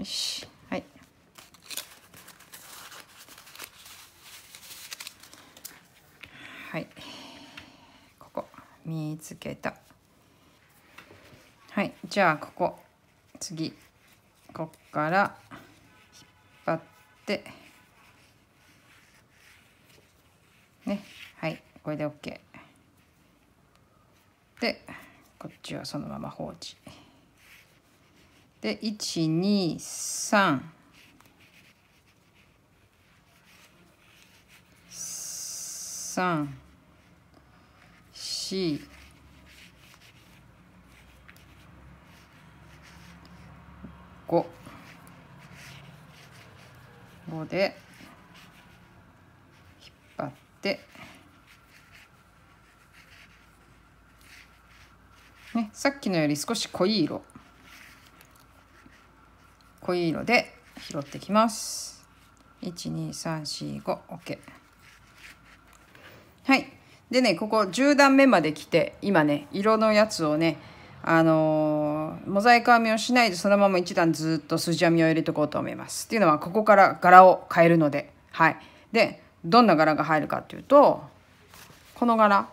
よしはい。はいここ見つけた。はいじゃあここ。次こっから引っ張って。ねはいこれで OK でこっちはそのまま放置。で123 3 4 5 5で引っ張って。ねさっきのより少し濃い色。濃い色で拾ってきます12345 OK はいでねここ10段目まで来て今ね色のやつをねあのー、モザイク編みをしないでそのまま1段ずっと筋編みを入れていこうと思います。っていうのはここから柄を変えるのではい。でどんな柄が入るかっていうとこの柄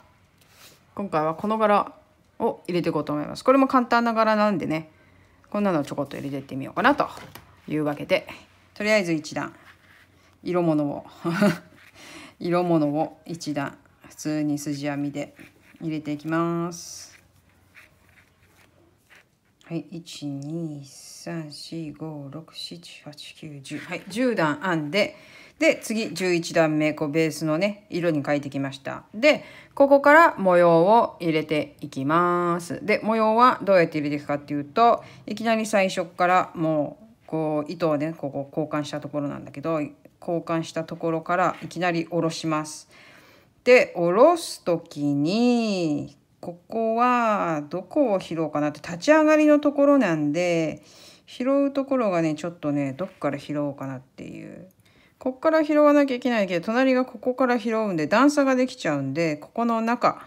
今回はこの柄を入れていこうと思います。これも簡単な柄なんでねこんなのをちょこっと入れていってみようかなというわけでとりあえず1段色物を 色物を1段普通に筋編みで入れていきます。はい、1、2、3、4、5、6、7、8、9、10。はい、10段編んで、で、次11段目、こうベースのね、色に変えてきました。で、ここから模様を入れていきます。で、模様はどうやって入れていくかっていうと、いきなり最初からもう、こう糸をね、ここ交換したところなんだけど、交換したところからいきなり下ろします。で、下ろす時に、ここはどこを拾おうかなって立ち上がりのところなんで拾うところがねちょっとねどっから拾おうかなっていうこっから拾わなきゃいけないけど隣がここから拾うんで段差ができちゃうんでここの中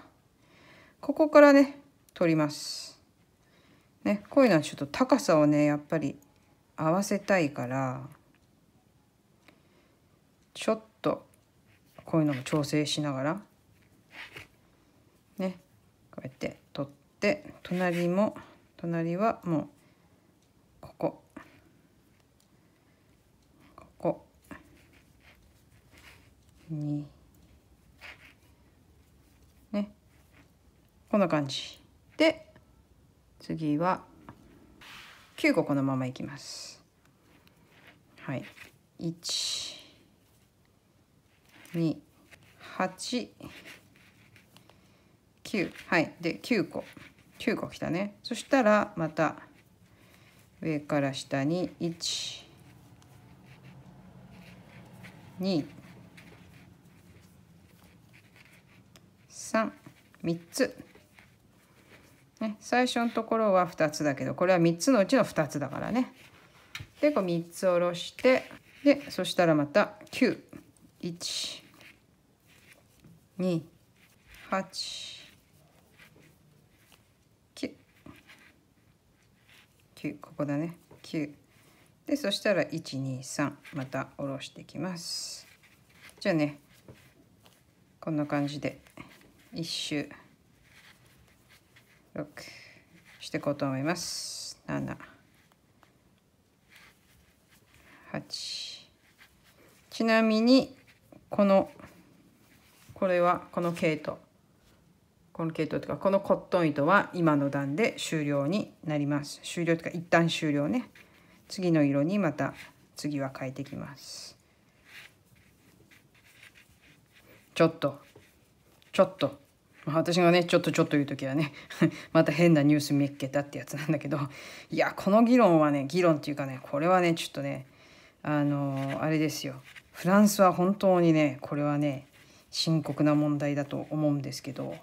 ここからね取ります。ねこういうのはちょっと高さをねやっぱり合わせたいからちょっとこういうのも調整しながらねこうやって取って隣も隣はもう2ね。こんな感じ。で次は9個このままいきます。はい。1289はい。で9個。9個きたね。そしたらまた上から下に1 2 3 3つ、ね、最初のところは2つだけどこれは3つのうちの2つだからね。でこう3つ下ろしてでそしたらまた9 1 2 8 9ここだね。9でそしたら123また下ろしていきます。じゃあねこんな感じで。1周。6していこうと思います。7 8ちなみにこのこれはこの毛糸。この系統というかこのコットン糸は今の段で終了になります。終了というか一旦終了ね。次の色にまた次は変えていきます。ちょっと。ちょっと。私がねちょっとちょっと言う時はね また変なニュース見っけたってやつなんだけどいやこの議論はね議論っていうかねこれはねちょっとねあのあれですよ。フランスは本当にねこれはね深刻な問題だと思うんですけど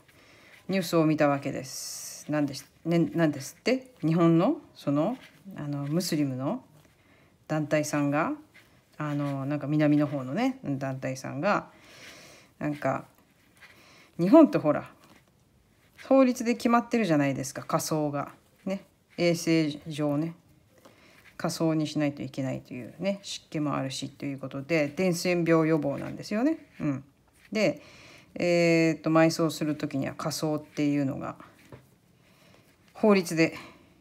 ニュースを見たわけです。なんです,、ね、なんですって？日本のそのあのムスリムの団体さんがあのなんか南の方のね団体さんがなんか日本ってほら法律で決まってるじゃないですか仮装がね衛生上ね仮装にしないといけないというね湿気もあるしということで伝染病予防なんですよね。うん、で、えー、っと埋葬する時には仮装っていうのが法律で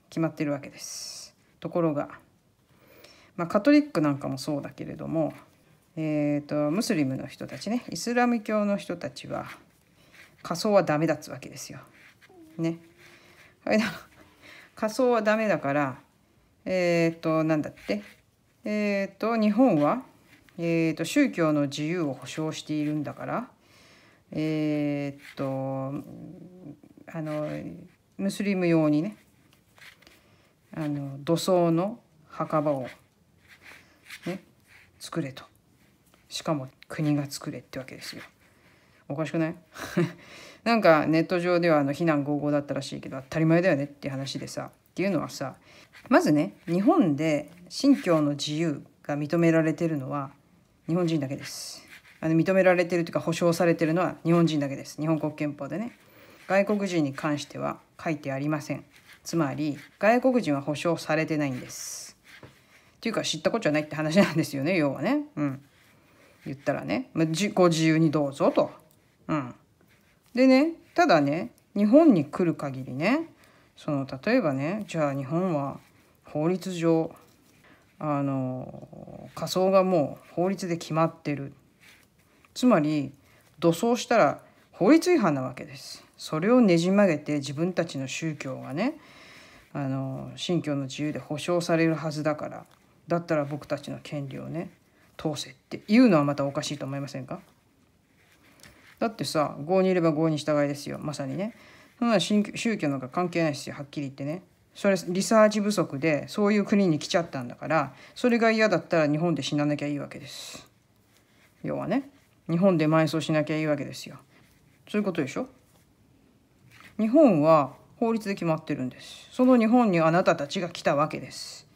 決まってるわけです。ところが、まあ、カトリックなんかもそうだけれども、えーと、ムスリムの人たちねイスラム教の人たちは仮装はダメだっつわけですよ。ね。仮装はダメだからえっ、ー、となんだってえっ、ー、と日本は、えーと、宗教の自由を保障しているんだからえっ、とあのムスリム用にねあの土葬の墓場をね作れとしかも国が作れってわけですよおかしくない？なんかネット上ではあの非難合々だったらしいけど当たり前だよねって話でさっていうのはさまずね日本で信教の自由が認められてるのは日本人だけです。あの認められてるというか保障されてるのは日本人だけです。日本国憲法でね。外国人に関しては書いてありません。つまり外国人は保障されてないんです。っていうか知ったこっちゃないって話なんですよね要はね。うん。言ったらね。ご自由にどうぞと。うん。でねただね日本に来る限りねその例えばねじゃあ日本は法律上あの仮想がもう法律で決まってる。つまり土葬したら法律違反なわけです。それをねじ曲げて自分たちの宗教がねあの信教の自由で保障されるはずだからだったら僕たちの権利をね通せっていうのはまたおかしいと思いませんか？だってさ合にいれば合に従いですよ。まさにね。そんな宗教なんか関係ないですよ。はっきり言ってね。それリサーチ不足でそういう国に来ちゃったんだからそれが嫌だったら日本で死ななきゃいいわけです。要はね。日本で埋葬しなきゃいいわけですよ。そういうことでしょ？日本は法律で決まってるんです。その日本にあなたたちが来たわけです。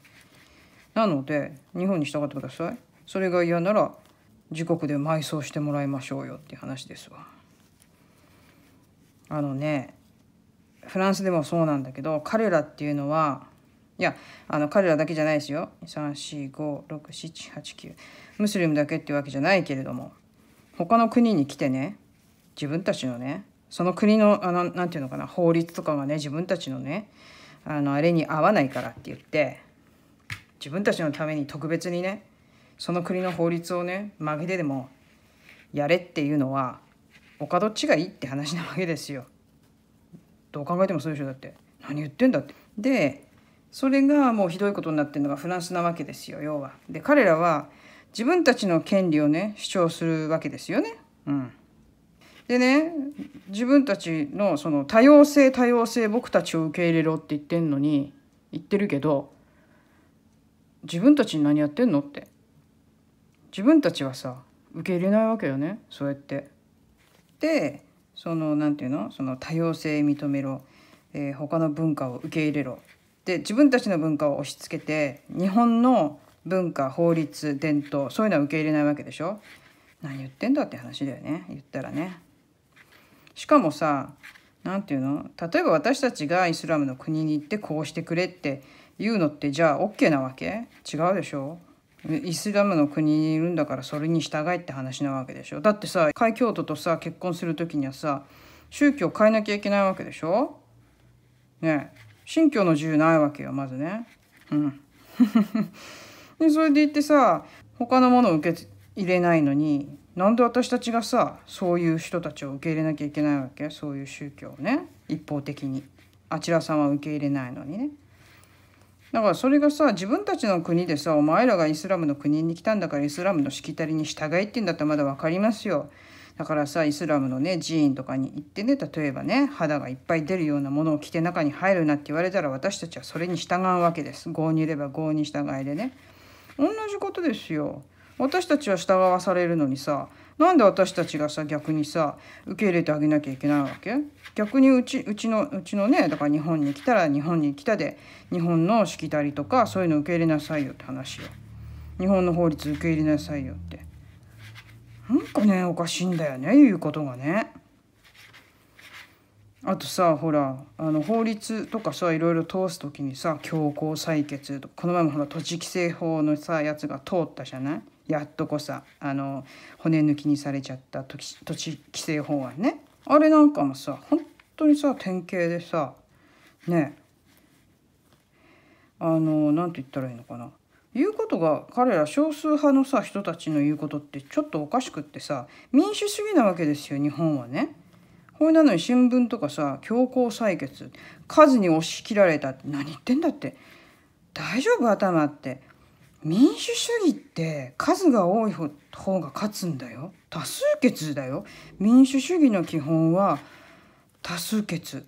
なので日本に従ってください。それが嫌なら自国で埋葬してもらいましょうよっていう話ですわ。あのねフランスでもそうなんだけど彼らっていうのはいやあの彼らだけじゃないですよ。3456789ムスリムだけっていうわけじゃないけれども他の国に来てね自分たちのねその国のあのなていうのかな法律とかがね自分たちのねあのあれに合わないからって言って自分たちのために特別にねその国の法律をね曲げてでもやれっていうのは他どっちがいいって話なわけですよ。どう考えてもそうでしょだって何言ってんだって。でそれがもうひどいことになってるのがフランスなわけですよ要は。で彼らは自分たちの権利をね主張するわけですよね。うん、でね自分たちのその多様性多様性僕たちを受け入れろって言ってんのに言ってるけど自分たちに何やってんのって自分たちはさ受け入れないわけよねそうやって。でその何て言うの？その多様性認めろ、えー、他の文化を受け入れろ。で自分たちの文化を押し付けて日本の文化法律伝統そういうのは受け入れないわけでしょ？何言ってんだって話だよね言ったらね。しかもさ何て言うの？例えば私たちがイスラムの国に行ってこうしてくれって言うのってじゃあ OK なわけ？違うでしょ？イスラムの国にいるんだからそれに従いって話なわけでしょ。だってさ海教徒とさ結婚する時にはさ宗教変えなきゃいけないわけでしょ。ね信教の自由ないわけよまずね。うん。でそれで言ってさ他のものを受け入れないのになんで私たちがさそういう人たちを受け入れなきゃいけないわけ？そういう宗教をね。一方的に。あちらさんは受け入れないのにね。だからそれがさ自分たちの国でさお前らがイスラムの国に来たんだからイスラムのしきたりに従いって言うんだったらまだ分かりますよ。だからさイスラムのね寺院とかに行ってね例えばね肌がいっぱい出るようなものを着て中に入るなって言われたら私たちはそれに従うわけです。業にいれば業に従いでね。同じことですよ。私たちは従わされるのにさなんで私たちがさ逆にさ受け入れてあげなきゃいけないわけ？逆にうちうちのうちのねだから日本に来たら日本に来たで日本のしきたりとかそういうの受け入れなさいよって話よ。日本の法律受け入れなさいよって。なんかねおかしいんだよねいうことがね。あとさほらあの法律とかさいろいろ通す時にさ強行採決とかこの前もほら土地規正法のさやつが通ったじゃない？やっとこさあの骨抜きにされちゃった土地規正法案ね。あれなんかもさ本当にさ典型でさね。あの何て言ったらいいのかな。言うことが彼ら少数派のさ人たちの言うことってちょっとおかしくってさ民主主義なわけですよ日本はね。ほいなのに新聞とかさ強行採決数に押し切られた何言ってんだって。大丈夫？頭って。民主主義って数が多い方が勝つんだよ。多数決だよ。民主主義の基本は多数決。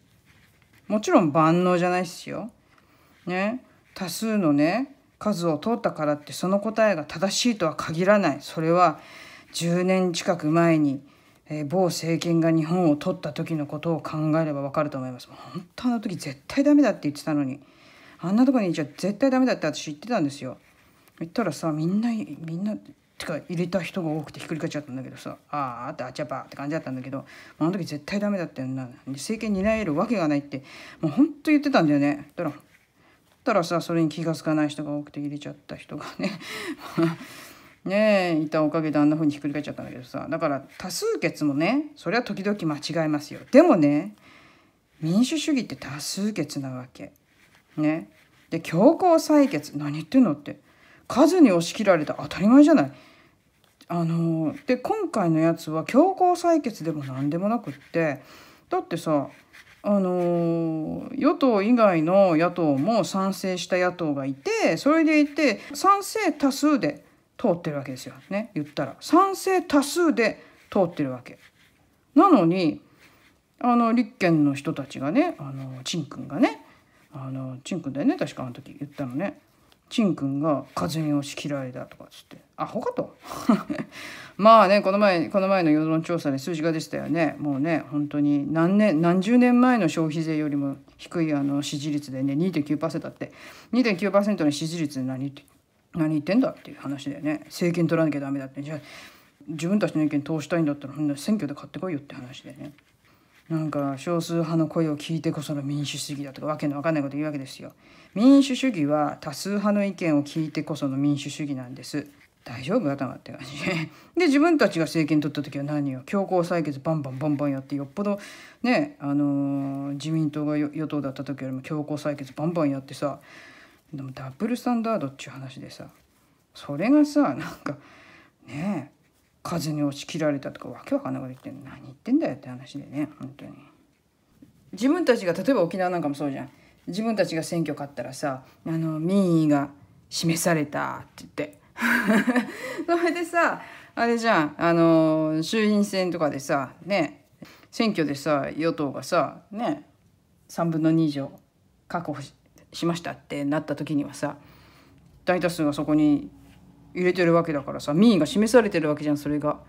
もちろん万能じゃないっすよ。ね。多数のね数を通ったからってその答えが正しいとは限らない。それは10年近く前に、えー、某政権が日本を取った時のことを考えればわかると思います。本当あの時絶対ダメだって言ってたのに。あんなとこにいちゃ絶対ダメだって私言ってたんですよ。言ったらさみんなみんなてか入れた人が多くてひっくり返っちゃったんだけどさああってあちゃばって感じだったんだけどあの時絶対ダメだったよな。政権担えるわけがないってもうほんと言ってたんだよね。だからたらさそれに気が付かない人が多くて入れちゃった人がね ねえいたおかげであんな風にひっくり返っちゃったんだけどさ。だから多数決もねそれは時々間違いますよ。でもね民主主義って多数決なわけ。ね。で強行採決何言ってんのって。数に押し切られた当たり前じゃない。あので今回のやつは強行採決でも何でもなくって。だってさあの与党以外の野党も賛成した野党がいてそれでいて賛成多数で通ってるわけですよね。言ったら。賛成多数で通ってるわけ。なのにあの立憲の人たちがねあの陳君がねあの陳君だよね確かあの時言ったのね。陳君が風に押し切られたとかっつって。アホかと？まあねこの前この前の世論調査で数字が出てたよね。もうね本当に何年何十年前の消費税よりも低いあの支持率でね2.9%あって。2.9%の支持率で何って何言ってんだっていう話だよね。政権取らなきゃダメだって。じゃあ自分たちの意見通したいんだったら選挙で買ってこいよって話でね。なんか少数派の声を聞いてこその民主主義だとかわけのわかんないこと言うわけですよ。民主主義は多数派の意見を聞いてこその民主主義なんです。大丈夫？頭って感じ。で自分たちが政権取った時は何よ？強行採決バンバンバンバンやってよっぽどねあのー、自民党が与党だった時よりも強行採決バンバンやってさ。でもダブルスタンダードっていう話でさ。それがさなんかねえ風に押し切られたとかわけわかんないこと言ってんの何言ってんだよって話でね本当に。自分たちが例えば沖縄なんかもそうじゃん。自分たちが選挙勝ったらさあの民意が示されたって言って それでさあれじゃんあの衆院選とかでさね選挙でさ与党がさね3分の2以上確保しましたってなった時にはさ大多数がそこに入れてるわけだからさ民意が示されてるわけじゃんそれが。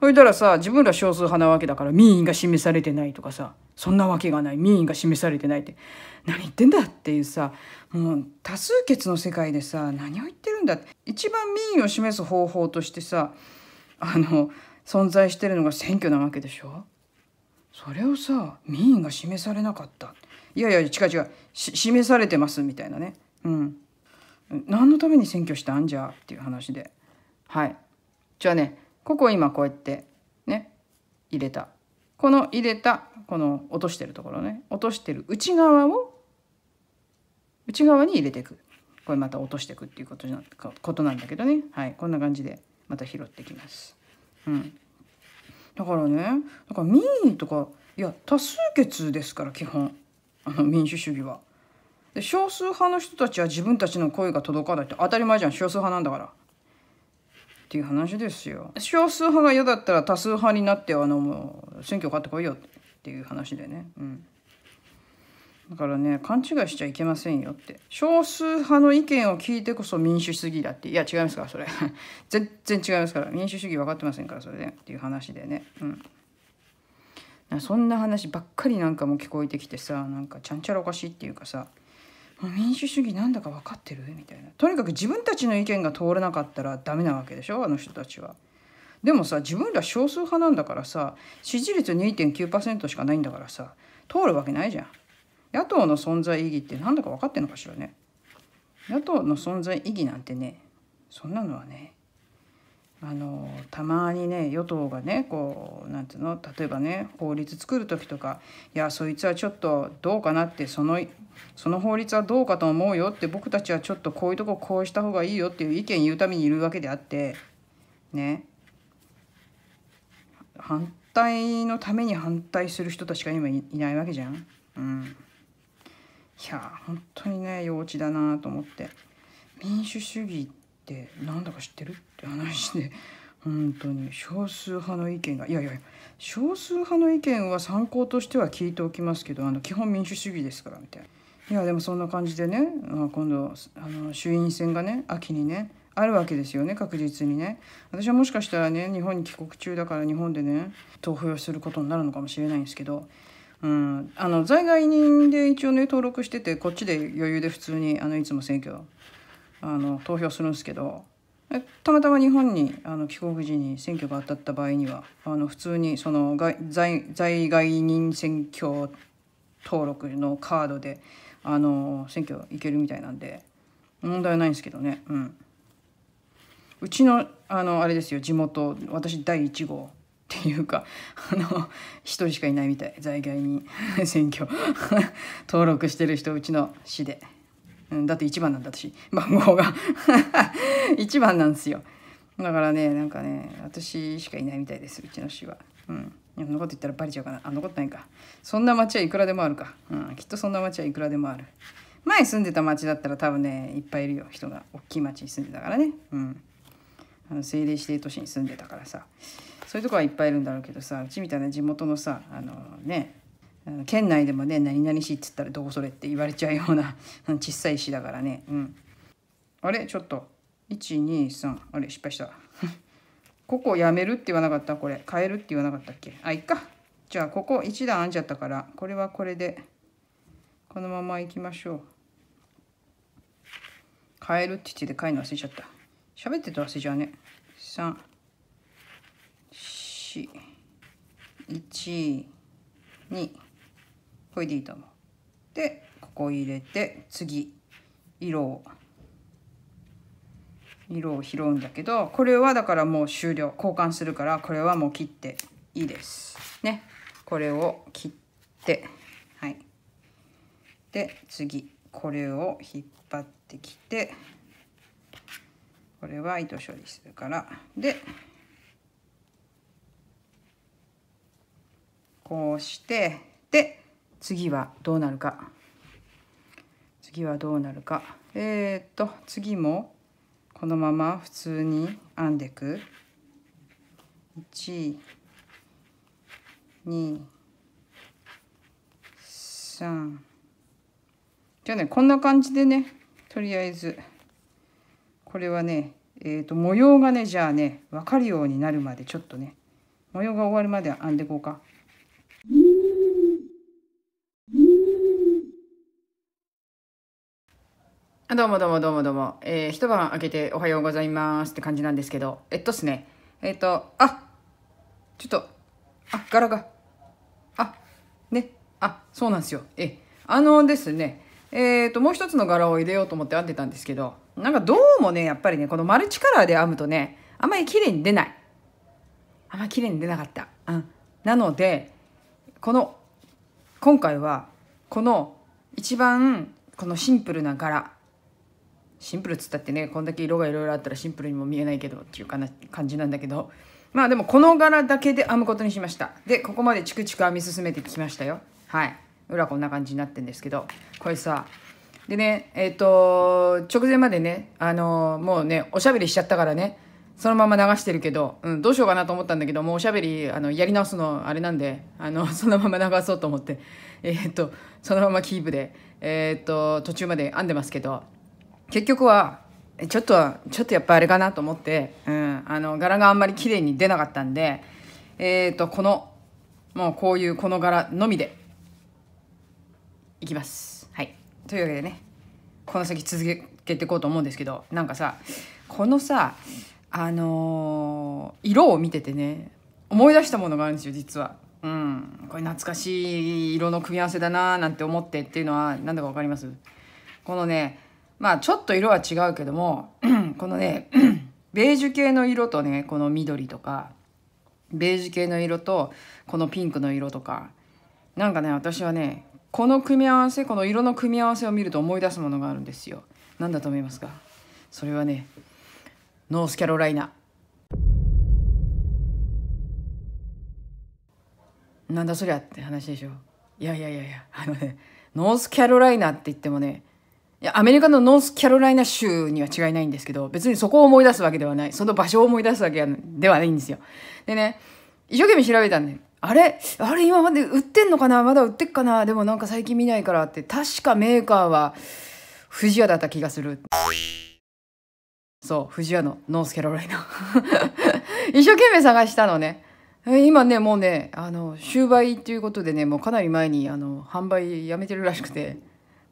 それたらさ自分ら少数派なわけだから民意が示されてないとかさそんなわけがない。民意が示されてないって。何言ってんだっていうさもう多数決の世界でさ何を言ってるんだって。一番民意を示す方法としてさあの存在してるのが選挙なわけでしょ。それをさ民意が示されなかった。いやいや違う違う。示されてますみたいなね。うん。何のために選挙したんじゃっていう話で。はい。じゃあねここ今こうやってね入れた。この入れたこの落としてるところね。落としてる内側を内側に入れていく。これまた落としていくっていうことなことなんだけどね。はい。こんな感じでまた拾ってきます。うん、だからねだから民意とかいや多数決ですから基本。あの民主主義は。で少数派の人たちは自分たちの声が届かないって当たり前じゃん。少数派なんだから。っていう話ですよ。少数派が嫌だったら多数派になってあのもう選挙勝ってこいよっていう話でね。うん。だからね勘違いしちゃいけませんよって。少数派の意見を聞いてこそ民主主義だって。いや違いますからそれ。全然違いますから。民主主義分かってませんからそれで、っていう話でね。うん。そんな話ばっかりなんかも聞こえてきてさなんかちゃんちゃらおかしいっていうかさ。民主主義なんだか分かってる？みたいな。とにかく自分たちの意見が通らなかったらダメなわけでしょ？あの人たちは。でもさ自分ら少数派なんだからさ支持率2.9%しかないんだからさ通るわけないじゃん。野党の存在意義って何だか分かってんのかしらね。野党の存在意義なんてねそんなのはねあのたまにね与党がねこうなんていうの例えばね法律作る時とかいやそいつはちょっとどうかなってそのその法律はどうかと思うよって僕たちはちょっとこういうとここうした方がいいよっていう意見言うためにいるわけであってね。反対のために反対する人たちが今いないわけじゃん。うん、いや本当にね幼稚だなと思って。民主主義ってなんだか知ってる？って話で本当に少数派の意見がいやいや少数派の意見は参考としては聞いておきますけどあの基本民主主義ですからみたいな。いやでもそんな感じでね、今度あの衆院選がね秋にねあるわけですよね確実にね私はもしかしたらね日本に帰国中だから日本でね投票することになるのかもしれないんですけど、うん、あの在外人で一応ね登録しててこっちで余裕で普通にあのいつも選挙あの投票するんですけどたまたま日本にあの帰国時に選挙が当たった場合にはあの普通にその在在外人選挙登録のカードであの選挙行けるみたいなんで問題ないんですけどね。うん。うちのあのあれですよ地元私第1号っていうか あの1人しかいないみたい。在外に選挙。登録してる人うちの市で。うん、だって1番なんだ私番号が。1番なんですよ。だからねなんかね私しかいないみたいですうちの市は。うん。そんなこと言ったらバレちゃうかな。あんなことないか。そんな町はいくらでもあるか、うん、きっとそんな町はいくらでもある。前住んでた町だったら多分ねいっぱいいるよ。人が。大きい町に住んでたからね。うん。あの政令指定都市に住んでたからさ。そういうとこはいっぱいいるんだろうけどさうちみたいな地元のさあのね県内でもね何々市って言ったらどこそれって言われちゃうような 小さい市だからね。うん。あれ？ちょっと。123あれ？失敗した。ここやめるって言わなかった？これ。変えるって言わなかったっけ？あいっか。じゃあここ1段編んじゃったからこれはこれでこのままいきましょう。変えるって言ってて変えるの忘れちゃった。喋ってて忘れちゃうね。3 4 1 2これでいいと思う。でここ入れて次色を。色を拾うんだけどこれはだからもう終了。交換するからこれはもう切っていいです。ね。これを切って。はい。で次これを引っ張ってきてこれは糸処理するから。でこうしてで次はどうなるか。次はどうなるか。えー、っと次もこのまま普通に編んでく。1 2 3じゃあねこんな感じでねとりあえず。これはねえー、と模様がねじゃあね分かるようになるまでちょっとね模様が終わるまで編んでいこうか。どうもどうもどうもどうも。えー、一晩明けておはようございますって感じなんですけど、えっとっすね、えっと、あちょっと、あ、柄が、あ、ね、あ、そうなんですよ。え、あのですね、えっ、と、もう一つの柄を入れようと思って編んでたんですけど、なんかどうもね、やっぱりね、このマルチカラーで編むとね、あんまり綺麗に出ない。あんまり綺麗に出なかった。うん。なので、この、今回は、この一番、このシンプルな柄、シンプルっつったってねこんだけ色がいろいろあったらシンプルにも見えないけどっていうかな感じなんだけど。まあでもこの柄だけで編むことにしました。でここまでチクチク編み進めてきましたよ。はい。裏こんな感じになってんですけど。これさでねえっ、ー、と直前までねあのー、もうねおしゃべりしちゃったからねそのまま流してるけど、うん、どうしようかなと思ったんだけどもうおしゃべりあのやり直すのあれなんであの そのまま流そうと思ってえっ、とそのままキープでえっ、と途中まで編んでますけど。結局はちょっとちょっとやっぱあれかなと思って、うん、あの柄があんまり綺麗に出なかったんでえっ、ー、とこのもうこういうこの柄のみでいきます。はい。というわけでねこの先続けていこうと思うんですけどなんかさこのさあのー色を見ててね思い出したものがあるんですよ実は。うん、これ懐かしい色の組み合わせだななんて思ってっていうのは何だか分かります？このねまあちょっと色は違うけども このね ベージュ系の色とねこの緑とかベージュ系の色とこのピンクの色とかなんかね私はねこの組み合わせこの色の組み合わせを見ると思い出すものがあるんですよ。何だと思いますか？それはねノースキャロライナ。なんだそりゃって話でしょ。いやいやいやいやあのねノースキャロライナって言ってもねいやアメリカのノースキャロライナ州には違いないんですけど別にそこを思い出すわけではない。その場所を思い出すわけではないんですよ。でね一生懸命調べたんであれ？あれ今まで売ってんのかな？まだ売ってっかな？でもなんか最近見ないからって確かメーカーは富士屋だった気がする。そう富士屋のノースキャロライナ。一生懸命探したのね。今ねもうねあの終売っていうことでねもうかなり前にあの販売やめてるらしくて。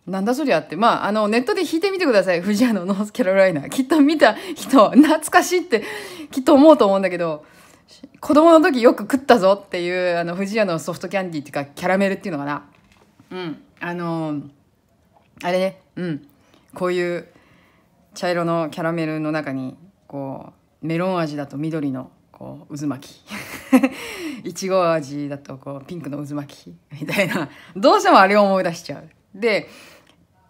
なんだそりゃって。まああのネットで弾いてみてください。富士屋のノースキャロライナー。きっと見た人懐かしいってきっと思うと思うんだけど子供の時よく食ったぞっていうあの富士屋のソフトキャンディーっていうかキャラメルっていうのかな。うん。あのあれね。うん。こういう茶色のキャラメルの中にこうメロン味だと緑のこう渦巻き。いちご味だとこうピンクの渦巻き。みたいな。どうしてもあれを思い出しちゃう。で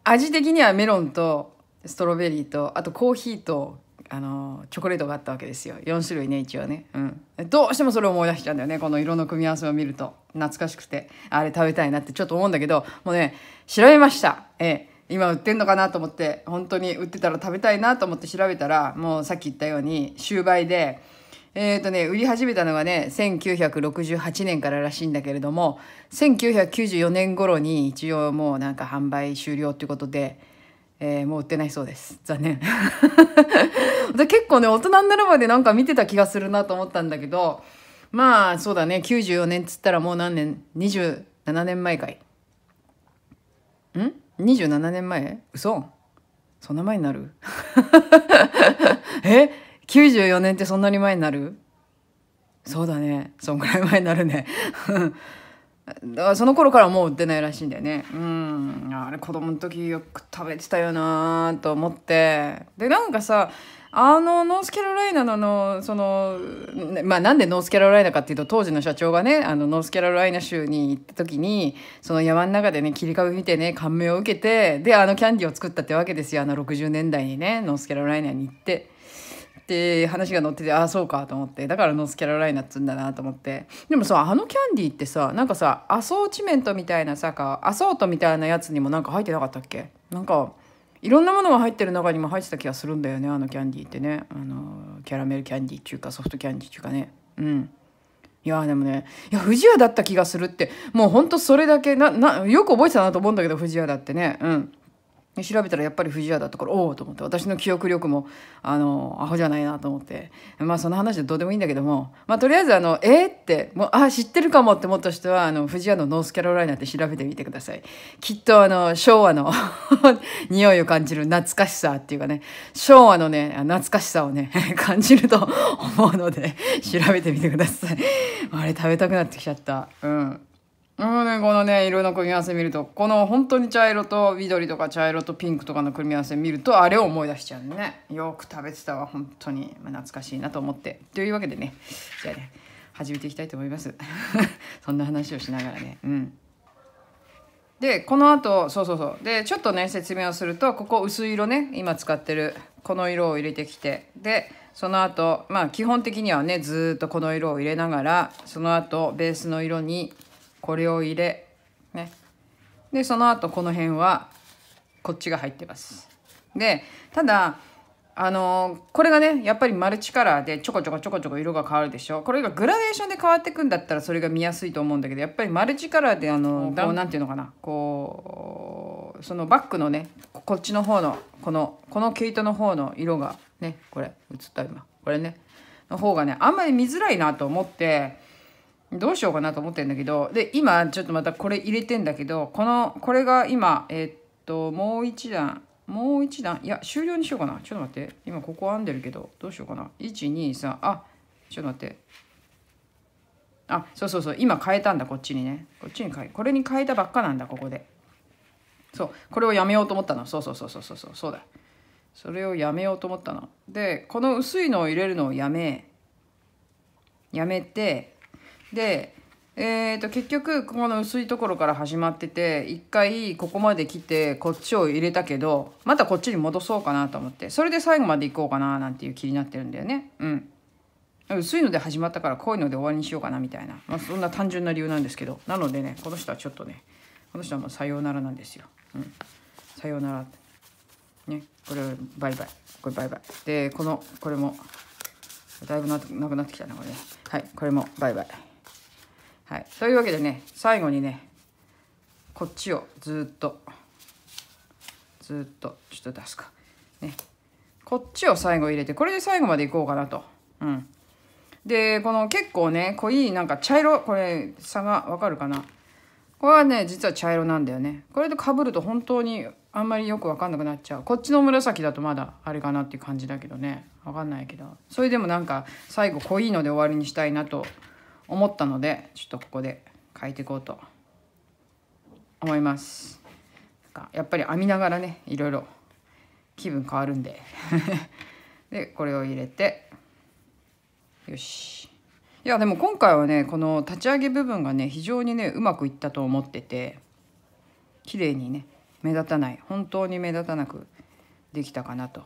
味的にはメロンとストロベリーとあとコーヒーとあのチョコレートがあったわけですよ。4種類ね一応ね。うん。どうしてもそれを思い出しちゃうんだよねこの色の組み合わせを見ると。懐かしくて。あれ食べたいなってちょっと思うんだけどもうね調べました。ええ。今売ってんのかなと思って本当に売ってたら食べたいなと思って調べたらもうさっき言ったように終売でえっ、ー、とね売り始めたのがね1968年かららしいんだけれども1994年頃に一応もうなんか販売終了っていうことで、えー、もう売ってないそうです。残念。で結構ね大人になるまでなんか見てた気がするなと思ったんだけどまあそうだね94年っつったらもう何年？27年前かい。ん？27年前？嘘？そんな前になる？え？94年ってそんなに前になる？そうだね。そんぐらい前になるね。だからその頃からもう売ってないらしいんだよね。うん。あれ子供の時よく食べてたよなと思って。でなんかさあのノースキャロライナののそのまあなんでノースキャロライナかっていうと当時の社長がねあのノースキャロライナ州に行った時にその山の中でね切り株見てね感銘を受けてであのキャンディーを作ったってわけですよ。あの60年代にねノースキャロライナに行って。って話が載っててああそうかと思って。だからノースキャロライナっつうんだなと思って。でもさあのキャンディーってさなんかさアソーチメントみたいなさかアソートみたいなやつにもなんか入ってなかったっけ？なんかいろんなものが入ってる中にも入ってた気がするんだよねあのキャンディーってね。あのキャラメルキャンディーっていうかソフトキャンディーっていうかね。うん。いやでもねいや不二家だった気がするって。もうほんとそれだけななよく覚えてたなと思うんだけど不二家だってね。うん。調べたらやっぱり藤屋だったからおおと思って私の記憶力もあのアホじゃないなと思って。まあその話でどうでもいいんだけどもまあとりあえずあのえー、ってもうあ知ってるかもって思った人はあの藤屋のノースキャロライナって調べてみてください。きっとあの昭和の 匂いを感じる懐かしさっていうかね昭和のね懐かしさをね 感じると思うので調べてみてください。あれ食べたくなってきちゃった。うん。うん。ね、このね色の組み合わせ見るとこの本当に茶色と緑とか茶色とピンクとかの組み合わせ見るとあれを思い出しちゃうね。よく食べてたわ本当に、まあ、懐かしいなと思って。というわけでねじゃあね始めていきたいと思います。そんな話をしながらね。うん。でこの後そうそうそう。でちょっとね説明をするとここ薄い色ね今使ってるこの色を入れてきて。でその後まあ基本的にはねずっとこの色を入れながらその後ベースの色にこれを入れね。でその後この辺はこっちが入ってます。でただあのこれがねやっぱりマルチカラーでちょこちょこちょこちょこ色が変わるでしょ。これがグラデーションで変わってくんだったらそれが見やすいと思うんだけどやっぱりマルチカラーであのこうなんていうのかな？こうそのバックのねこっちの方のこのこの毛糸の方の色がねこれ映った今。これねの方がねあんまり見づらいなと思ってどうしようかなと思ってんだけどで今ちょっとまたこれ入れてんだけどこのこれが今えー、っともう一段もう一段いや終了にしようかな。ちょっと待って。今ここ編んでるけどどうしようかな。123あちょっと待って。あそうそうそう。今変えたんだこっちにね。こっちに変えこれに変えたばっかなんだここで。そう。これをやめようと思ったの。そうそうそうそうそうそう。そうだ。それをやめようと思ったの。でこの薄いのを入れるのをやめやめてでえー、と結局この薄いところから始まってて一回ここまで来てこっちを入れたけどまたこっちに戻そうかなと思ってそれで最後まで行こうかななんていう気になってるんだよね。うん。薄いので始まったから濃いので終わりにしようかなみたいな、まあ、そんな単純な理由なんですけど。なのでねこの人はちょっとねこの人はもうさようならなんですよ、うん、さようなら。ね。これバイバイ。これバイバイ。でこのこれもだいぶなくなってきたなこれね。はい。これもバイバイ。はい。というわけでね最後にねこっちをずっとずっとちょっと出すか。ね。こっちを最後入れてこれで最後までいこうかなと。うん。でこの結構ね濃いなんか茶色これ差がわかるかな。これはね実は茶色なんだよね。これでかぶると本当にあんまりよく分かんなくなっちゃう。こっちの紫だとまだあれかなっていう感じだけどね。分かんないけど。それでもなんか最後濃いので終わりにしたいなと思ったのでちょっとここで書いていこうと思います。やっぱり編みながらねいろいろ気分変わるんで。でこれを入れてよし。いやでも今回はねこの立ち上げ部分がね非常にねうまくいったと思ってて綺麗にね目立たない。本当に目立たなくできたかなと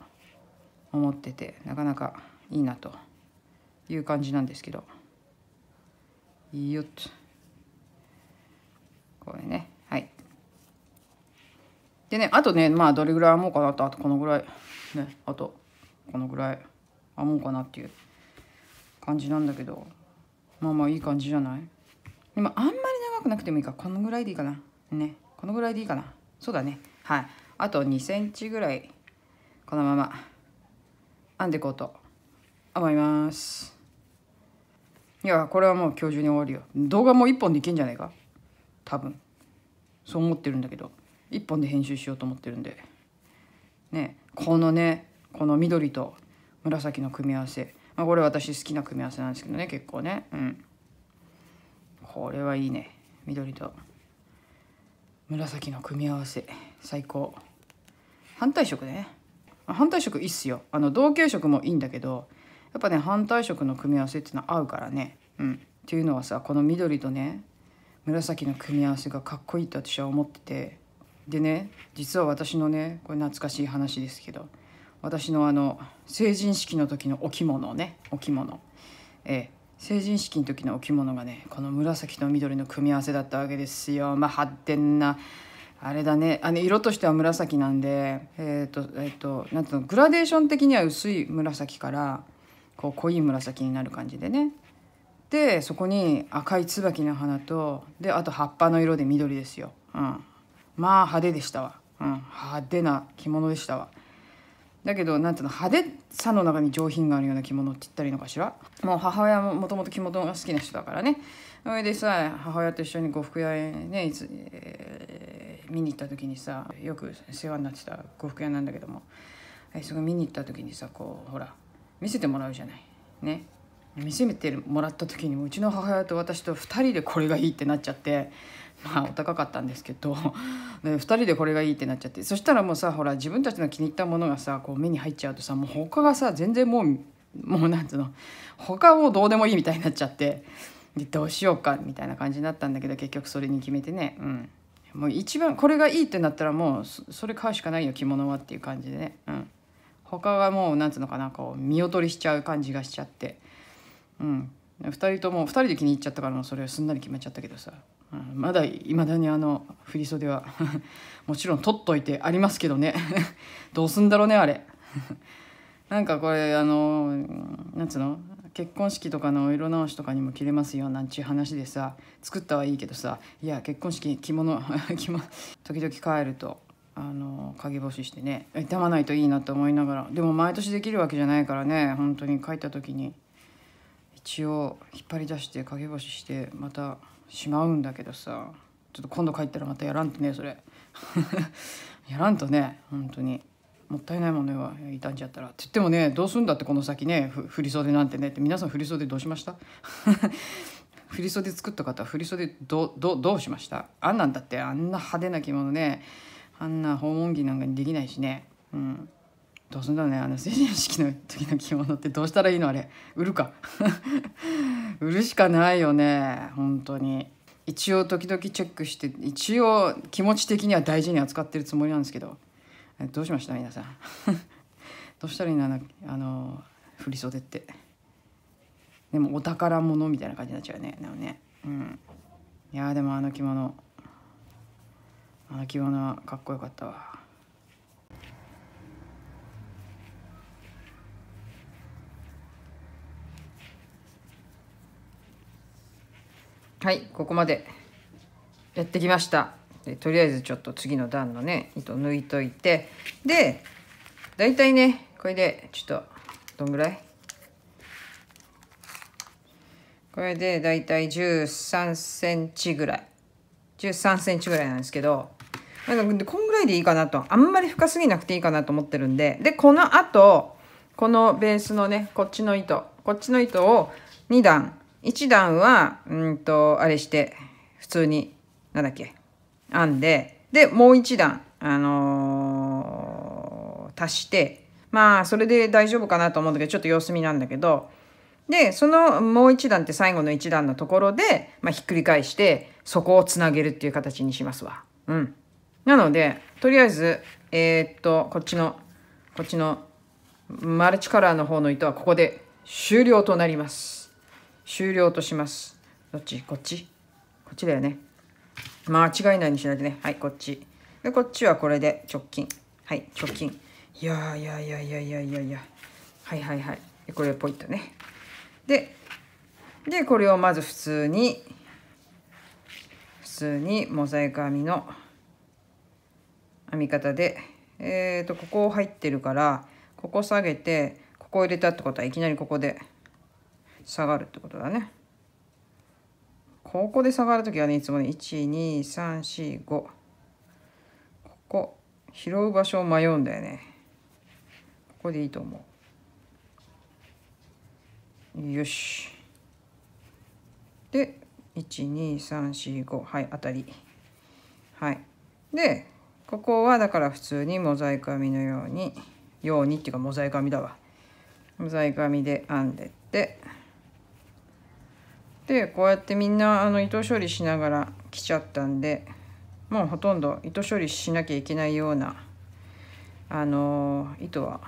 思っててなかなかいいなという感じなんですけど。よっと。これね。はい。でねあとねまあどれぐらい編もうかなと。あとこのぐらい。ねあとこのぐらい。編もうかなっていう感じなんだけど。まあまあいい感じじゃない？でもあんまり長くなくてもいいか。このぐらいでいいかな。ね。このぐらいでいいかな。そうだね。はい。あと2センチぐらい。このまま。編んでいこうと思います。いやこれはもう今日中に終わるよ。動画も1本でいけんじゃないか？多分。そう思ってるんだけど。1本で編集しようと思ってるんで。ねこのねこの緑と紫の組み合わせ。まあ、これ私好きな組み合わせなんですけどね結構ね。うん。これはいいね。緑と紫の組み合わせ。最高。反対色ね。反対色いいっすよ。あの同系色もいいんだけどやっぱね反対色の組み合わせっていうのは合うからね。うん。っていうのはさこの緑とね紫の組み合わせがかっこいいと私は思ってて。でね実は私のねこれ懐かしい話ですけど私のあの成人式の時のお着物ねお着物。ええ。成人式の時のお着物がねこの紫と緑の組み合わせだったわけですよ。まあ発展なあれだね。あの色としては紫なんでえっ、ー、とえっ、ー、となんていうのグラデーション的には薄い紫からこう濃い紫になる感じでね。でそこに赤い椿の花とであと葉っぱの色で緑ですよ、うん、まあ派手でしたわ、うん、派手な着物でしたわ。だけどなんていうの派手さの中に上品があるような着物って言ったらいいのかしら。もう母親ももともと着物が好きな人だからね。それでさ母親と一緒に呉服屋へねいつ、えー、見に行った時にさよく世話になってた呉服屋なんだけども、えー、そこ見に行った時にさこうほら見せてもらうじゃない。ね。見せてもらった時にうちの母親と私と2人でこれがいいってなっちゃって。まあお高かったんですけど。2人でこれがいいってなっちゃって。そしたらもうさほら自分たちの気に入ったものがさこう目に入っちゃうとさもう他がさ全然もうもうなんつうの。他もうどうでもいいみたいになっちゃって。でどうしようかみたいな感じになったんだけど結局それに決めてね。うん。もう一番これがいいってなったらもうそれ買うしかないよ着物はっていう感じでね。うん。他がもうなんつうのかなこう見劣りしちゃう感じがしちゃって。うん。2人とも2人で気に入っちゃったからもそれはすんなり決めちゃったけどさ。まだいまだにあの振袖は もちろん取っといてありますけどね。どうすんだろうねあれ。なんかこれあのなんつうの？結婚式とかのお色直しとかにも着れますよなんちゅう話でさ作ったはいいけどさ。いや結婚式着物着物時々帰ると。あの陰干ししてね傷まないといいなと思いながらでも毎年できるわけじゃないからね本当に帰った時に一応引っ張り出して陰干ししてまたしまうんだけどさちょっと今度帰ったらまたやらんとねそれ。やらんとね本当に。もったいないものよ傷んじゃったら。って言ってもねどうすんだってこの先ね振り袖なんてねって皆さん振り袖どうしました？振り袖作った方振り袖どどどうしました？あんなんだってあんな派手な着物ねあんな訪問着なんかにできないしね。うん。どうすんだろうね。あの成人式の時の着物ってどうしたらいいの？あれ。売るか。売るしかないよね。本当に。一応時々チェックして一応気持ち的には大事に扱ってるつもりなんですけど。どうしました？皆さん。どうしたらいいの？あの振り袖って。でもお宝物みたいな感じになっちゃうね。でもね。うん。いやでもあの着物。あの着物はかっこよかったわ。はいここまでやってきました。でとりあえずちょっと次の段のね糸抜いといて。で大体ねこれでちょっとどんぐらい？これで大体13センチぐらい。13センチぐらいなんですけど。なんかこんぐらいでいいかなと。あんまり深すぎなくていいかなと思ってるんで。でこのあとこのベースのねこっちの糸。こっちの糸を2段。1段はうんとあれして普通になんだっけ編んで。でもう1段あのー、足して。まあそれで大丈夫かなと思うんだけどちょっと様子見なんだけど。でそのもう1段って最後の1段のところで、まあ、ひっくり返してそこをつなげるっていう形にしますわ。うん。なのでとりあえずえー、っとこっちのこっちのマルチカラーの方の糸はここで終了となります。終了とします。どっち？こっち？こっちだよね。間違いないにしないでね。はい、こっち。で、こっちはこれで直近。はい、直近。いやいやいやいやいやいやいや。はいはいはい。でこれポイントね。で、で、これをまず普通に、普通にモザイク編みの編み方で、えっ、ー、と、ここ入ってるから、ここ下げて、ここ入れたってことはいきなりここで下がるってことだね。ここで下がる時はねいつもね12345ここ拾う場所を迷うんだよね。ここでいいと思う。よし。で12345はい当たり。はい。でここはだから普通にモザイク編みのようにようにっていうかモザイク編みだわ。モザイク編みで編んでって。でこうやってみんなあの糸処理しながら来ちゃったんでもうほとんど糸処理しなきゃいけないようなあの糸は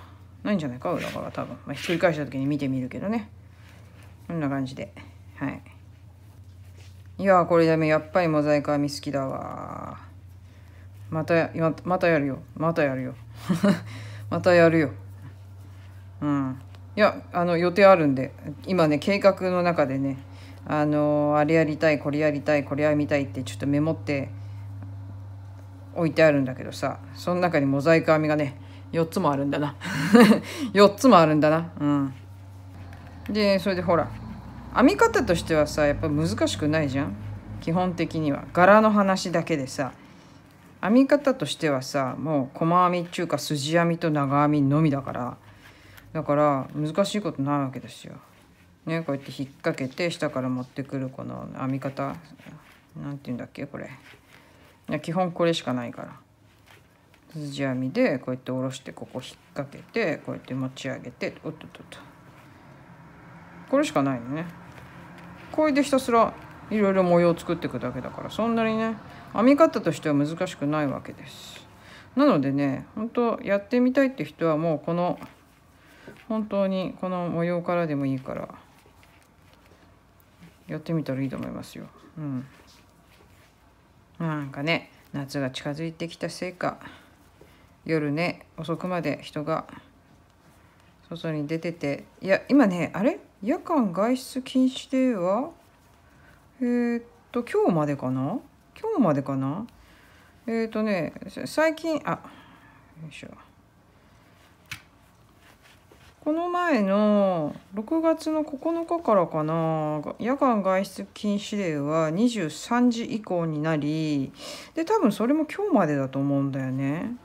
ないんじゃないか？裏側多分、まあ、ひっくり返した時に見てみるけどね。こんな感じで。はい。いやこれでもやっぱりモザイク編み好きだわまたまたやるよ。またやるよ。またやるよ。うん。いやあの予定あるんで今ね計画の中でねあのあれやりたいこれやりたいこれやりたいってちょっとメモって置いてあるんだけどさその中にモザイク編みがね4つもあるんだな。4つもあるんだな。うん。でそれでほら編み方としてはさやっぱ難しくないじゃん？基本的には。柄の話だけでさ編み方としてはさもう細編みっちゅうか筋編みと長編みのみだからだから難しいことないわけですよ。ねこうやって引っ掛けて下から持ってくるこの編み方なんて言うんだっけこれ。いや基本これしかないから。筋編みでこうやって下ろしてここ引っ掛けてこうやって持ち上げておっとっとっと。これしかないのね。これでひたすらいろいろ模様を作っていくだけだからそんなにね編み方としては難しくないわけですなのでね本当やってみたいって人はもうこの本当にこの模様からでもいいからやってみたらいいと思いますよ。うん。なんかね夏が近づいてきたせいか夜ね遅くまで人が外に出てていや今ねあれ？夜間外出禁止では？えー、っと今日までかな？今日までかな？えー、っとね最近あよいしょ。この前の6月の9日からかな夜間外出禁止令は23時以降になりで多分それも今日までだと思うんだよね。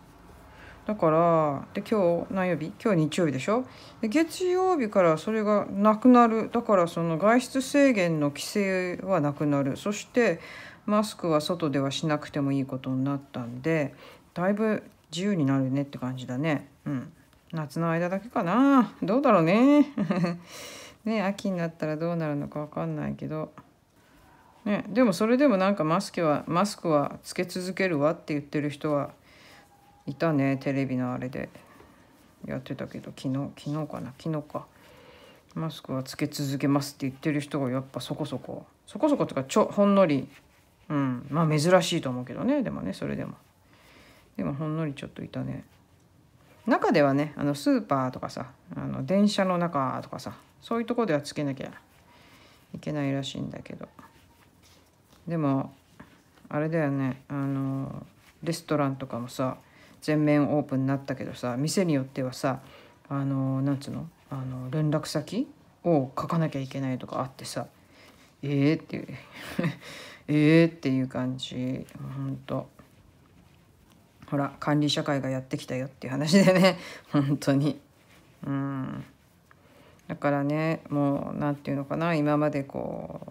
だからで今日何曜日？今日日曜日でしょ？で月曜日からそれがなくなる。だからその外出制限の規制はなくなる。そしてマスクは外ではしなくてもいいことになったんでだいぶ自由になるねって感じだね。うん。夏の間だけかな。どうだろうね。ね秋になったらどうなるのか分かんないけど。ねでもそれでもなんかマスクはマスクはつけ続けるわって言ってる人はいたね。テレビのあれで。やってたけど昨日昨日かな。昨日か。マスクはつけ続けますって言ってる人がやっぱそこそこ。そこそことかちょほんのりうん。まあ珍しいと思うけどねでもねそれでも。でもほんのりちょっといたね。中ではねあのスーパーとかさあの電車の中とかさそういうとこではつけなきゃいけないらしいんだけど。でもあれだよねあのレストランとかもさ全面オープンになったけどさ店によってはさあのなんつうのあの連絡先を書かなきゃいけないとかあってさええー、っていう。ええっていう感じ。ほんと。ほら管理社会がやってきたよっていう話でね。本当に。うん。だからねもう何て言うのかな。今までこ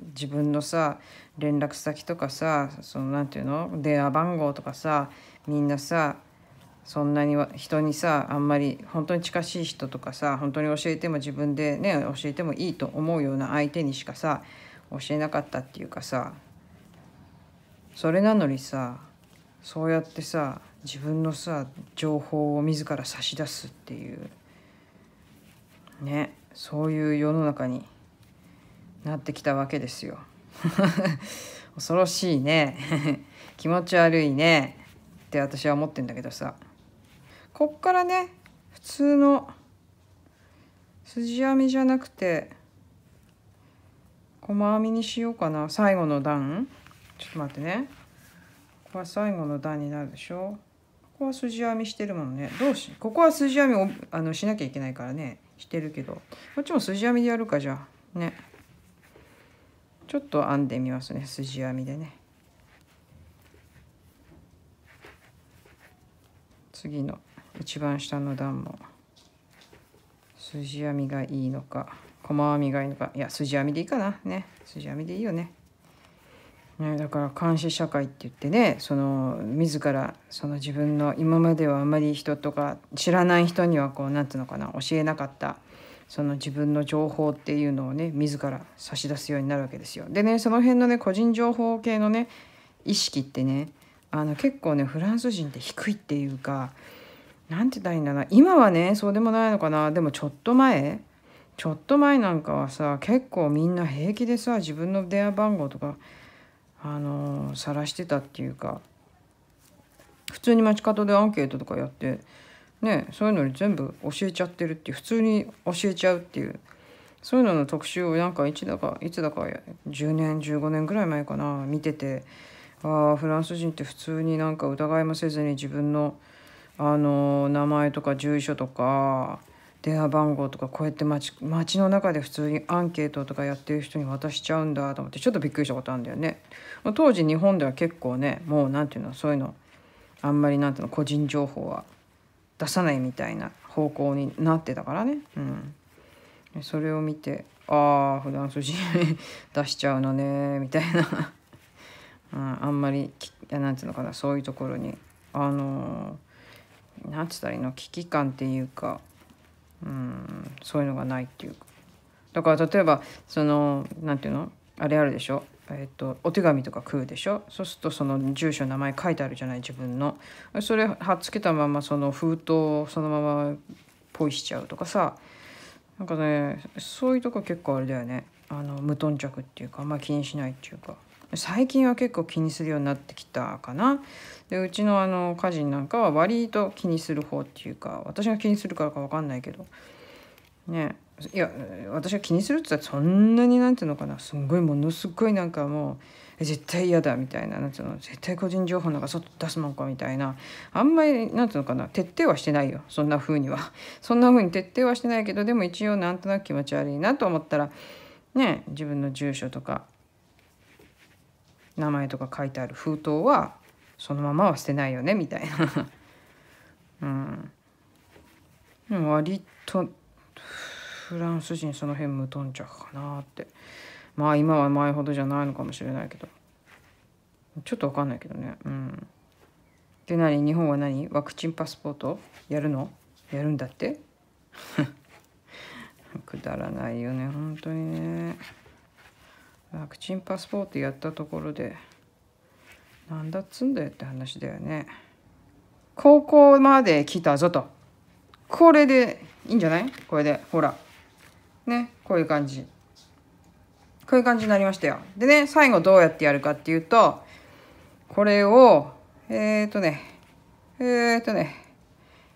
う自分のさ連絡先とかさその何て言うの？電話番号とかさみんなさそんなに人にさあんまり本当に近しい人とかさ本当に教えても自分でね教えてもいいと思うような相手にしかさ教えなかったっていうかさそれなのにさそうやってさ自分のさ情報を自ら差し出すっていうねそういう世の中になってきたわけですよ。恐ろしいね。気持ち悪いね。って私は思ってんだけどさ。こっからね普通の筋編みじゃなくて細編みにしようかな。最後の段。ちょっと待ってね。ここは最後の段になるでしょ。ここは筋編みしてるもんね。どうしここは筋編みをあのしなきゃいけないからね。してるけど。こっちも筋編みでやるかじゃあ。ね。ちょっと編んでみますね。筋編みでね。次の一番下の段も。筋編みがいいのか。細編みがいいのか。いや筋編みでいいかな。ね。筋編みでいいよね。ねだから監視社会って言ってねその自らその自分の今まではあまり人とか知らない人にはこう何て言うのかな教えなかったその自分の情報っていうのをね自ら差し出すようになるわけですよ。でねその辺のね個人情報系のね意識ってねあの結構ねフランス人って低いっていうか何て言ったらいいんだな。今はねそうでもないのかな。でもちょっと前ちょっと前なんかはさ結構みんな平気でさ自分の電話番号とかあの晒してたっていうか普通に街角でアンケートとかやってねそういうのに全部教えちゃってるっていう普通に教えちゃうっていうそういうのの特集をなんかいつだかいつだか10年15年ぐらい前かな見ててああフランス人って普通になんか疑いもせずに自分のあの名前とか住所とか電話番号とかこうやって街街の中で普通にアンケートとかやってる人に渡しちゃうんだと思ってちょっとびっくりしたことあるんだよね。当時日本では結構ねもう何て言うのそういうのあんまりなんていうの個人情報は出さないみたいな方向になってたからね。うん、それを見てああフランス人 出しちゃうのねみたいなうん、あんまりなんていうのかなそういうところにあのなんつったらいいの危機感っていうかうんそういうのがないっていう。かだから例えばそのなんていうの？あれあるでしょ？えっと、お手紙とか食うでしょ？そうするとその住所名前書いてあるじゃない自分の。それ貼っつけたままその封筒をそのままポイしちゃうとかさ。なんかねそういうとこ結構あれだよね。あの無頓着っていうかあんま気にしないっていうか。最近は結構気にするようになってきたかな。でうちのあの家人なんかは割と気にする方っていうか私が気にするからか分かんないけど。ねいや私が気にするって言ったらそんなになんていうのかな。すんごいものすごいなんかもえ絶対嫌だみたいななんつうの。絶対個人情報なんか外出すもんかみたいな。あんまりなんつうのかな。徹底はしてないよ。そんな風には。そんな風に徹底はしてないけどでも一応なんとなく気持ち悪いなと思ったらね自分の住所とか名前とか書いてある封筒はそのままは捨てないよねみたいな。うん。割とフランス人その辺無頓着かなって。まあ今は前ほどじゃないのかもしれないけど。ちょっと分かんないけどね。うん。で何？日本は何？ワクチンパスポートやるの？やるんだって？くだらないよね本当にね。ワクチンパスポートやったところでなんだっつんだよって話だよね。高校まで来たぞと。これでいいんじゃない？これで。ほら。ね？こういう感じ。こういう感じになりましたよ。でね最後どうやってやるかっていうとこれをえっ、ー、とねえっ、ー、とね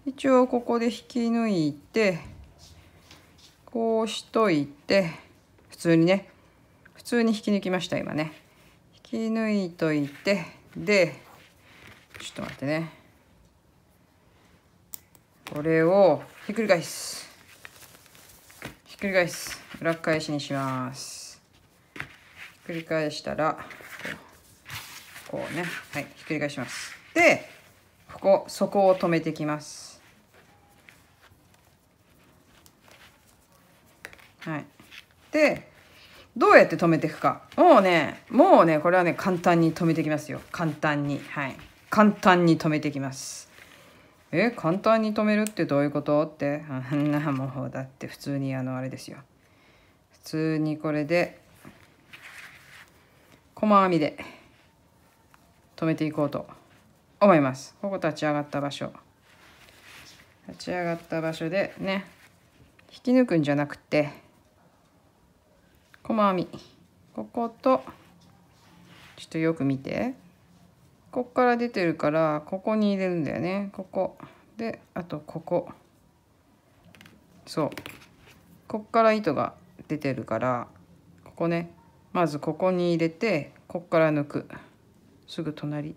一応ここで引き抜いてこうしといて普通にね。普通に引き抜きました今ね。引き抜いといてでちょっと待ってね。これをひっくり返す。ひっくり返す。裏返しにします。ひっくり返したらこうね。はいひっくり返します。でここ底を止めていきます。はい。でどうやって止めていくか。もうねもうねこれはね簡単に止めていきますよ。簡単に。はい。簡単に止めていきます。え簡単に止めるってどういうこと？って。あんなもうだって普通にあのあれですよ。普通にこれで細編みで止めていこうと思います。ここ立ち上がった場所。立ち上がった場所でね引き抜くんじゃなくて細編み。ここと。ちょっとよく見て。こっから出てるからここに入れるんだよね。ここ。であとここ。そう。こっから糸が出てるからここね。まずここに入れてこっから抜く。すぐ隣。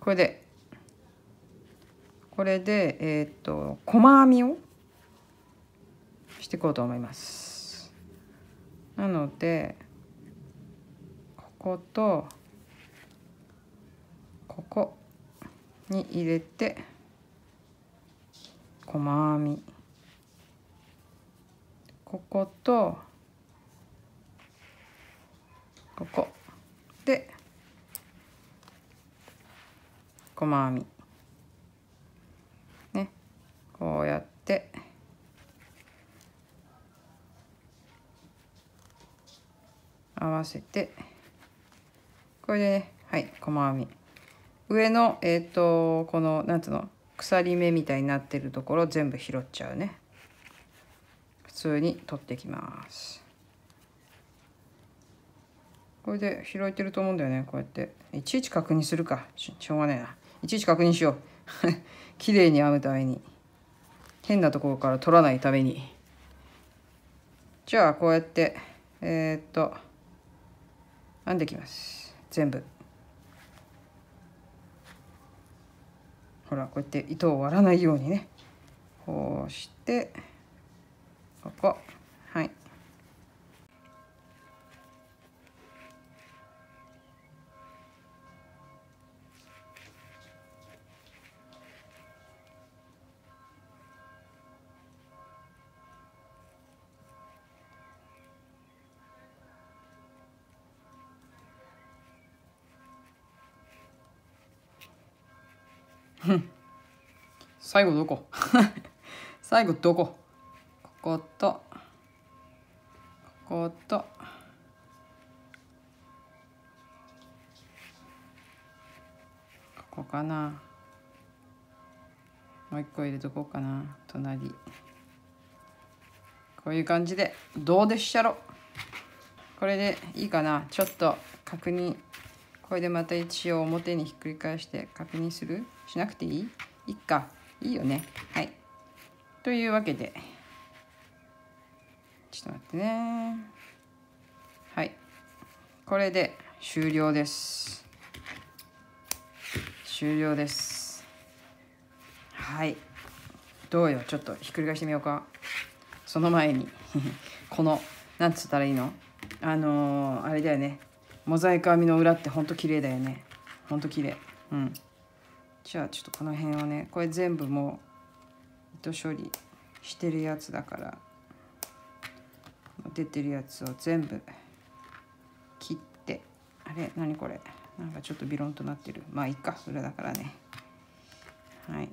これで。これでえっ、と細編みをしていこうと思います。なのでこことここに入れて細編み。こことここ。で細編み。ね。こうやって。合わせてこれでねはい細編み。上のえっ、ー、とこのなんつうの鎖目みたいになってるところ全部拾っちゃうね。普通に取ってきます。これで拾えてると思うんだよねこうやって。いちいち確認するか。しょうがないな。いちいち確認しよう。綺麗に編むために。変なところから取らないために。じゃあこうやってえー、っと編んできます。全部。ほらこうやって糸を割らないようにね。こうしてここ。最後どこ？最後どこ？こことここと。ここかな？もう一個入れとこうかな。隣。こういう感じでどうでっしゃろ？これでいいかな？ちょっと確認。これでまた一応表にひっくり返して確認する？しなくていい？いっか。いいよね。はい。というわけで。ちょっと待ってね。はい。これで終了です。終了です。はい。どうよ？ちょっとひっくり返してみようか。その前に。このなんつったらいいの？あのー、あれだよね。モザイク編みの裏ってほんと綺麗だよね。ほんと綺麗。うん。じゃあちょっとこの辺をねこれ全部もう糸処理してるやつだから出てるやつを全部切ってあれ？何これ？なんかちょっとビロンとなってる。まあいいか。それだからね。はい。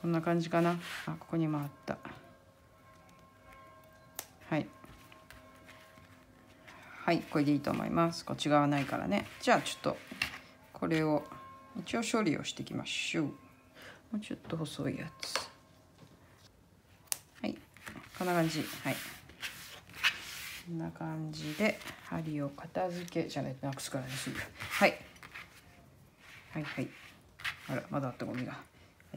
こんな感じかな。あここにもあった。はい。はいこれでいいと思います。こっち側ないからね。じゃあちょっとこれを一応処理をしていきましょう。もうちょっと細いやつ。はい。こんな感じ。はい。こんな感じで針を片付け。じゃないとなくすからねすぐ。はい。はいはい。あらまだあったゴミが。は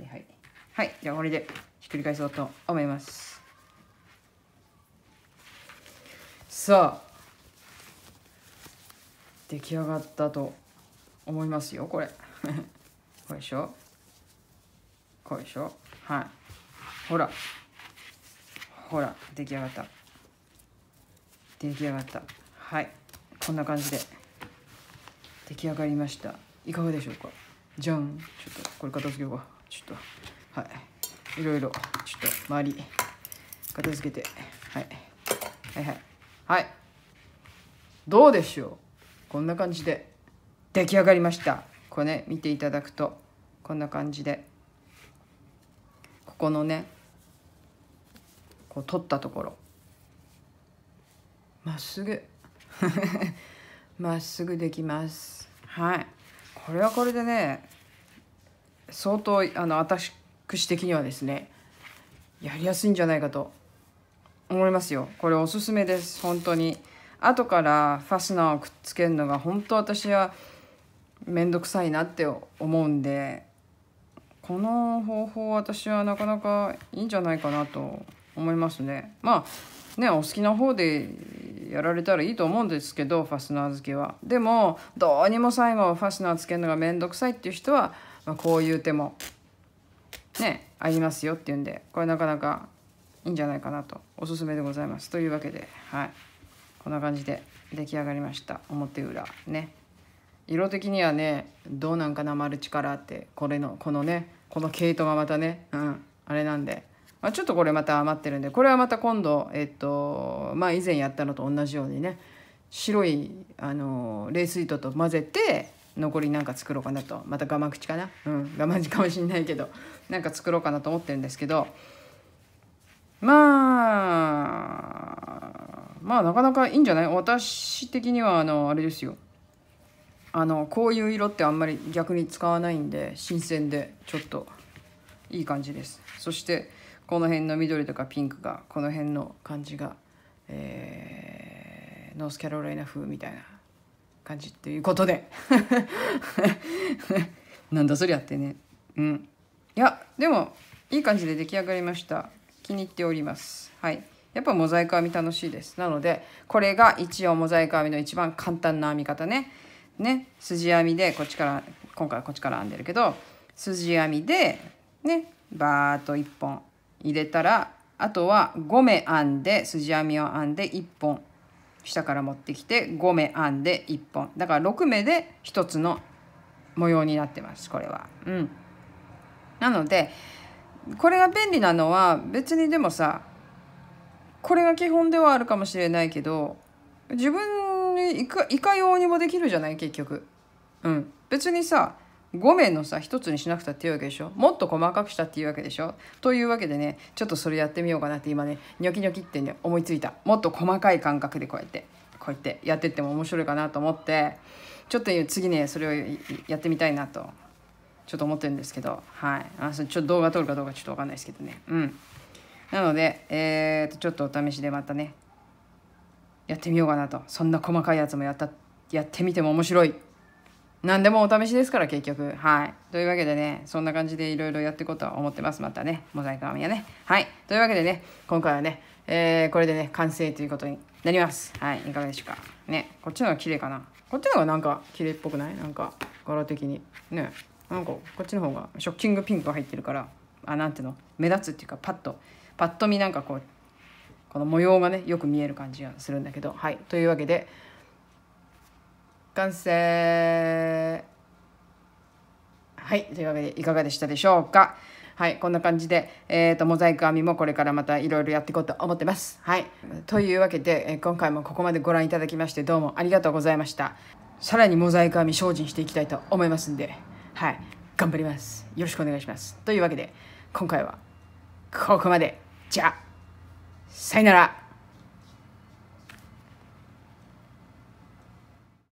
いはい。はいじゃあこれでひっくり返そうと思います。さあ出来上がったと思いますよこれ。これでしょ？これでしょ？はい。ほら。ほら出来上がった。出来上がった。はい。こんな感じで。出来上がりました。いかがでしょうか？じゃん。ちょっとこれ片付けようか。ちょっと。はい。いろいろちょっと周り片付けて、はい、はいはい。はい。どうでしょう？こんな感じで。出来上がりました。これね見ていただくとこんな感じで。ここのねこう取ったところ。まっすぐ。まっすぐできます。はい。これはこれでね相当あの私私的にはですねやりやすいんじゃないかと思いますよ。これおすすめです。本当に。後からファスナーをくっつけるのが本当私は面倒くさいなって思うんでこの方法私はなかなかいいんじゃないかなと思いますね。まあねお好きな方でやられたらいいと思うんですけどファスナー付けは。でもどうにも最後ファスナーつけるのが面倒くさいっていう人は、まあ、こういう手もねありますよっていうんでこれなかなかいいんじゃないかなとおすすめでございます。というわけではい。こんな感じで出来上がりました。表裏。ね。色的にはねどうなんかなマルチカラーってこれのこのねこの毛糸がまたねうん。あれなんで、まあ、ちょっとこれまた余ってるんでこれはまた今度えっとまあ以前やったのと同じようにね白いあのレース糸と混ぜて残りなんか作ろうかなと。また我慢口かな？うん。我慢口かもしんないけど。なんか作ろうかなと思ってるんですけど。まあまあなかなかいいんじゃない？私的にはあのあれですよ。あのこういう色ってあんまり逆に使わないんで新鮮でちょっといい感じです。そしてこの辺の緑とかピンクがこの辺の感じが、えー、ノースキャロライナ風みたいな。感じっていうことで。なんだそりゃってね。うん。いやでもいい感じで出来上がりました。気に入っております。はい。やっぱモザイク編み楽しいです。なのでこれが一応モザイク編みの一番簡単な編み方ね。ね。筋編みでこっちから今回はこっちから編んでるけど筋編みでね。バーッと1本入れたらあとは5目編んで筋編みを編んで1本下から持ってきて5目編んで1本だから6目で1つの模様になってますこれは。うん、なのでこれが便利なのは別にでもさこれが基本ではあるかもしれないけど自分にいかいかようにもできるじゃない結局。うん、別にさ5面のさ一つにしなくたっていいわけでしょ？もっと細かくしたっていいわけでしょ？というわけでねちょっとそれやってみようかなって今ねニョキニョキってね思いついた。もっと細かい感覚でこうやってこうやってやってっても面白いかなと思ってちょっと次ねそれをやってみたいなとちょっと思ってるんですけどはい。あちょっと動画撮るかどうかちょっと分かんないですけどね。うん。なのでえー、とちょっとお試しでまたねやってみようかなと。そんな細かいやつもやったやってみても面白い。何でもお試しですから結局。はい。というわけでねそんな感じでいろいろやっていこうとは思ってますまたね。モザイク編みはね。はい。というわけでね今回はね、えー、これでね完成ということになります。はい。いかがでしょうか。ね。こっちの方が綺麗かな。こっちの方がなんか綺麗っぽくない？なんか柄的に。ね。なんかこっちの方がショッキングピンクが入ってるからあなんていうの？目立つっていうかパッとパッと見なんかこうこの模様がねよく見える感じがするんだけど。はい。というわけで完成。はいというわけでいかがでしたでしょうか？はいこんな感じで、えーと、モザイク編みもこれからまたいろいろやっていこうと思ってます。はいというわけで、え、今回もここまでご覧いただきましてどうもありがとうございました。さらにモザイク編み精進していきたいと思いますんではい頑張ります。よろしくお願いします。というわけで今回はここまで。じゃあさよなら。